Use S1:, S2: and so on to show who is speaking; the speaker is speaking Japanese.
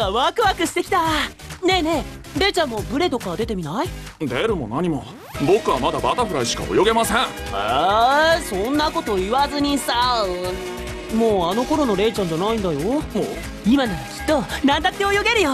S1: かワクワクしてきた。ねえねえレイちゃんもブレとか出てみない？
S2: 出るも何も。僕はまだバタフライしか泳げません。
S1: えー、そんなこと言わずにさ。もうあの頃のレイちゃんじゃないんだよ。今ならきっと何だって泳げるよ。